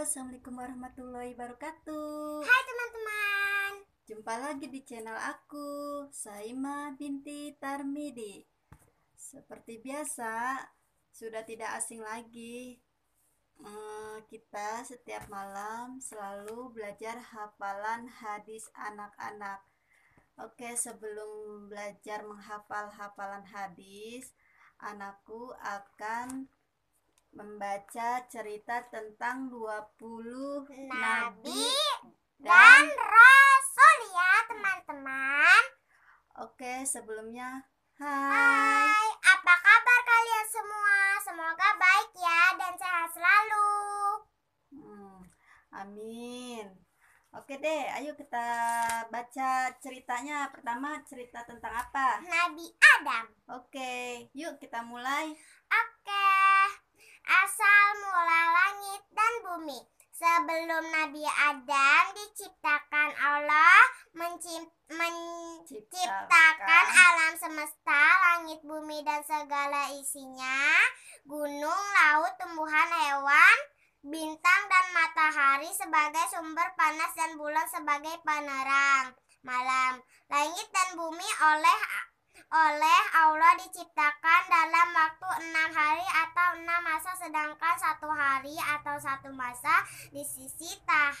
Assalamualaikum warahmatullahi wabarakatuh. Hai teman-teman. Jumpa lagi di channel aku, Saima binti Tarmidi. Seperti biasa, sudah tidak asing lagi. Eh, kita setiap malam selalu belajar hafalan hadis anak-anak. Oke, sebelum belajar menghafal hafalan hadis, anakku akan membaca cerita tentang 20 Nabi nabi dan dan Rasul ya teman-teman. Oke, sebelumnya hai. Hai, apa kabar kalian semua? Semoga baik ya dan sehat selalu. Hmm, amin. Oke deh, ayo kita baca ceritanya. Pertama, cerita tentang apa? Nabi Adam. Oke, yuk kita mulai. Oke. Asal mula langit dan bumi. Sebelum Nabi Adam diciptakan Allah mencip- menciptakan alam semesta, langit, bumi dan segala isinya, gunung, laut, tumbuhan, hewan, bintang dan matahari sebagai sumber panas dan bulan sebagai penerang malam. Langit dan bumi oleh oleh Allah diciptakan dalam waktu enam hari atau enam masa sedangkan satu hari atau satu masa di sisi tah,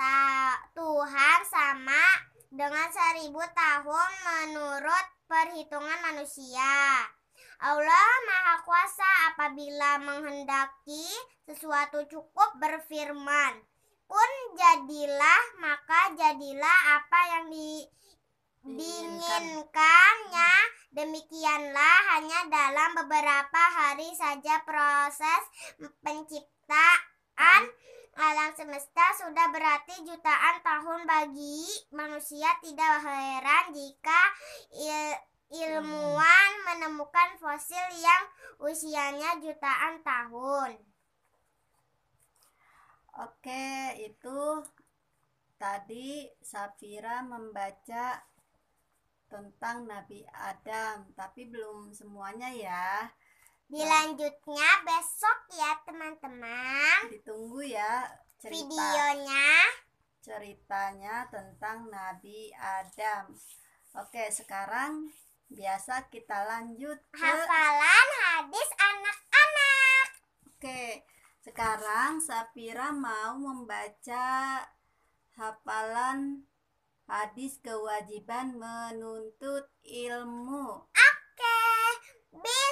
ta- Tuhan sama dengan seribu tahun menurut perhitungan manusia. Allah Maha Kuasa apabila menghendaki sesuatu cukup berfirman. Kun jadilah maka jadilah apa yang di, diinginkannya. Demikianlah hanya dalam beberapa hari saja proses penciptaan alam semesta sudah berarti jutaan tahun bagi manusia tidak heran jika il- ilmuwan menemukan fosil yang usianya jutaan tahun. Oke, itu tadi Safira membaca tentang Nabi Adam, tapi belum semuanya ya. Dilanjutnya besok ya teman-teman. Ditunggu ya cerita Videonya ceritanya tentang Nabi Adam. Oke, sekarang biasa kita lanjut ke hafalan hadis anak-anak. Oke, sekarang Safira mau membaca hafalan hadis kewajiban menuntut ilmu. Oke, Bismillahirrahmanirrahim.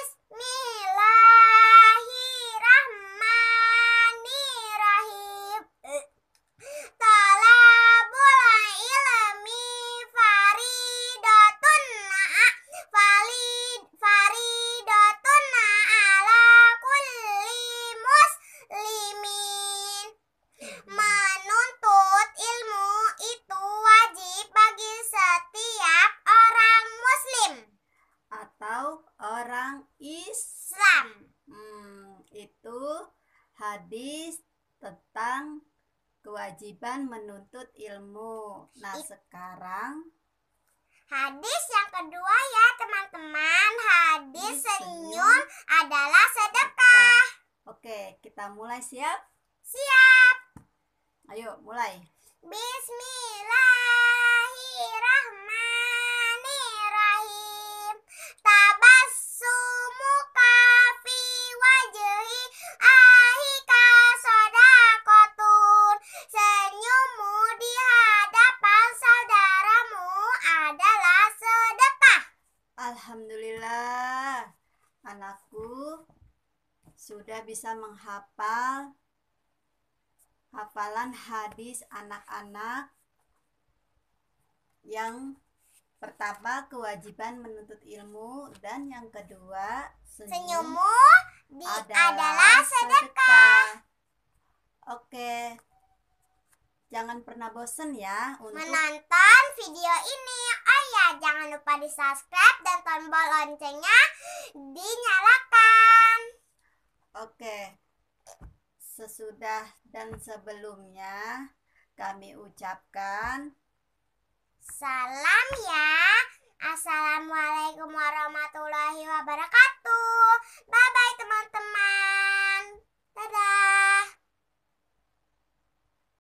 Itu hadis tentang kewajiban menuntut ilmu. Nah, It- sekarang Hadis yang kedua ya teman-teman Hadis senyum adalah sedekah oke, kita mulai siap? Siap Ayo, mulai. Bismillahirrahmanirrahim anakku sudah bisa menghafal hafalan hadis anak-anak yang pertama kewajiban menuntut ilmu dan yang kedua senyum Senyummu di adalah sedekah. Oke. Jangan pernah bosen ya untuk menonton video ini. Ya, jangan lupa di subscribe dan tombol loncengnya dinyalakan. Oke. Sesudah dan sebelumnya kami ucapkan Salam ya.